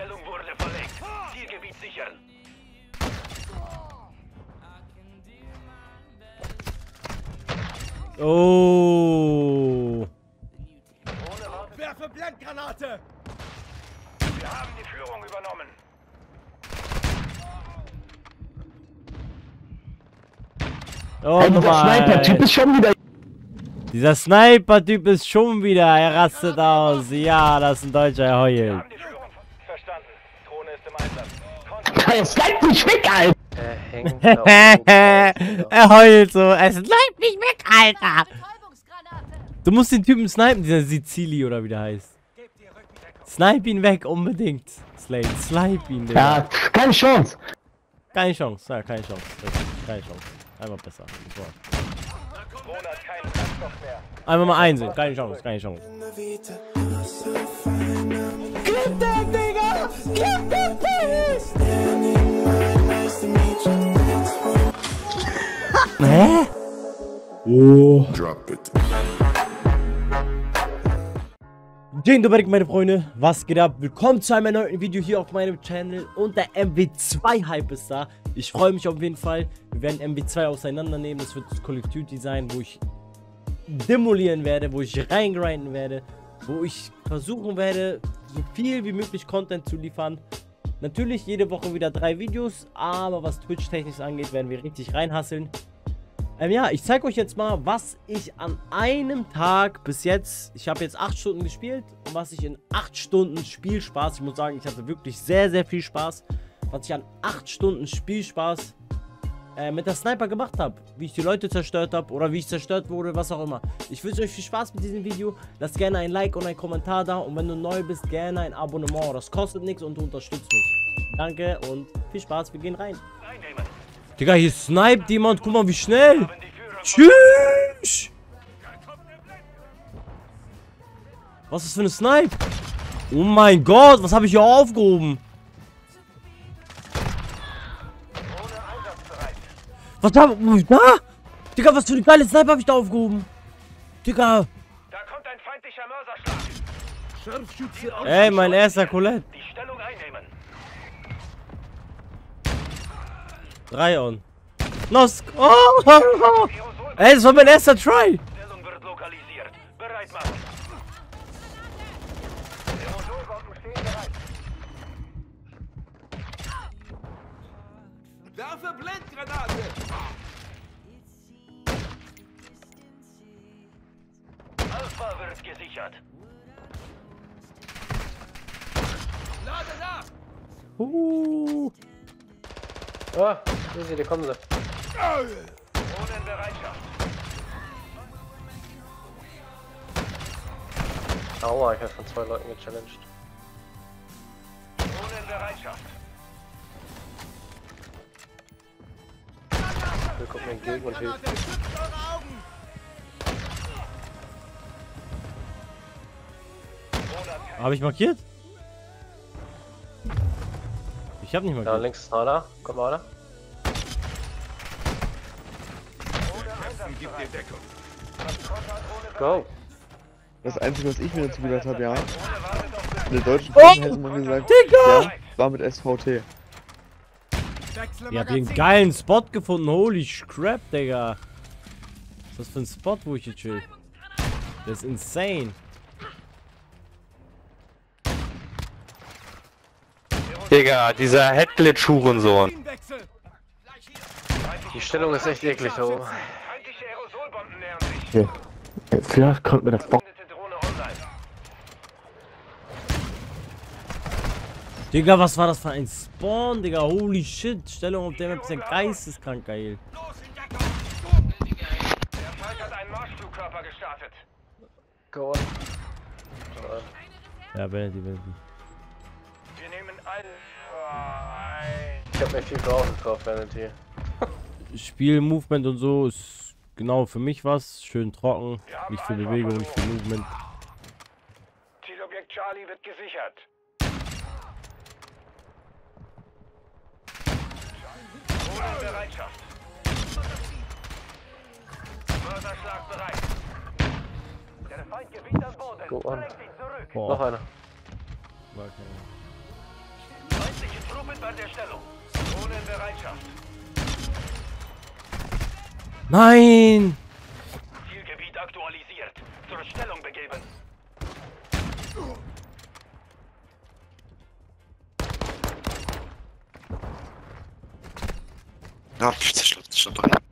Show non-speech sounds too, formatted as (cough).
Stellung wurde verlegt. Zielgebiet sichern. Oh. Werfe Blendgranate! Wir haben die Führung übernommen. Oh, Ey, dieser Sniper-Typ ist schon wieder. Dieser Sniper-Typ ist schon wieder. Er rastet aus. Ja, das ist ein Deutscher, er Wir heult. haben die Führung verstanden. Drohne ist im Einsatz. Er snipe mich weg, Alter! Er hängt (laughs) er heult so. Es bleibt nicht weg, Alter. Du musst den Typen snipen, dieser Sizili oder wie der heißt. Snipe ihn weg, unbedingt. Slade, snipe ihn, Digga. Ja, keine Chance. Keine Chance, ja, keine Chance. Keine Chance. Einmal besser. So. Einmal mal einsehen. Keine Chance, keine Chance. Hä? Drop it. Dzień dobry, meine Freunde. Was geht ab? Willkommen zu einem neuen Video hier auf meinem Channel. Und der MW2-Hype ist da. Ich freue mich auf jeden Fall. Wir werden MW2 auseinandernehmen. Das wird das Call of Duty sein, wo ich demolieren werde, wo ich reingrinden werde, wo ich versuchen werde, so viel wie möglich Content zu liefern. Natürlich jede Woche wieder drei Videos, aber was Twitch-technisch angeht, werden wir richtig reinhasseln. Ähm, ja, ich zeige euch jetzt mal, was ich an einem Tag bis jetzt, ich habe jetzt 8 Stunden gespielt und was ich in 8 Stunden Spielspaß, ich muss sagen, ich hatte wirklich sehr, sehr viel Spaß, was ich an 8 Stunden Spielspaß äh, mit der Sniper gemacht habe. Wie ich die Leute zerstört habe oder wie ich zerstört wurde, was auch immer. Ich wünsche euch viel Spaß mit diesem Video. Lasst gerne ein Like und ein Kommentar da und wenn du neu bist, gerne ein Abonnement. Das kostet nichts und du unterstützt mich. Danke und viel Spaß, wir gehen rein. Einnehmen. Digga, hier sniped jemand, guck mal wie schnell. Tschüss! Was ist für eine Snipe? Oh mein Gott, was habe ich hier aufgehoben? Was ich da? Digga, was für eine geile Snipe habe ich da aufgehoben? Digga. Da kommt ein feindlicher Mörserschlag. Scharfschütze auf! Ey, mein erster Colette. Die Stellung einnehmen. Drei on. Nos. Oh, oh, (laughs) oh. Ey, das war mein erster Try. Werfe Blendgranate! Alpha wird gesichert. Lade nach! Uh. Oh, easy, da kommen sie. Drohne in Bereitschaft. Aua, ich werde von zwei Leuten gechallenged. Drohne in Bereitschaft. Wir gucken entgegen und hilft. Habe ich markiert? Ich habe nicht Da markiert. links ist einer da. Mal einer. Deckung. Go. Das Einzige, was ich mir dazu gedacht habe, ja, in der deutschen Oh! Sprache hätte man gesagt, Digga! ja, war mit SVT. Wechsle Ich hab hier einen Magazin! geilen Spot gefunden. Holy crap, Digga. Was für ein Spot, wo ich hier chill? Das ist insane. Digga, dieser Headglitch-Hurensohn. Die Stellung ist echt eklig da oben. Okay. Vielleicht kommt mir das Bock. Digga, was war das für ein Spawn, Digga? Holy shit. Stellung auf der Map ist ja geisteskrank geil. Der Feind hat einen Marschflugkörper gestartet. Go on. Ja, Benedict, Benedict. Wir nehmen all... Oh, ey. Ich hab mir viel Grausen gekauft, Vanity. Spiel, Movement und so ist genau für mich was. Schön trocken. Nicht viel einfach Bewegung, nicht viel Movement. Zielobjekt Charlie wird gesichert. In Bereitschaft. Mörserschlag bereit. Der Feind gewinnt an Boden. Go zurück. Boah. Noch einer. war kein- Truppen bei der Stellung. Drohne in Bereitschaft. Nein! Zielgebiet aktualisiert. Zur Stellung begeben. Ja, 50 Stunden schon drin.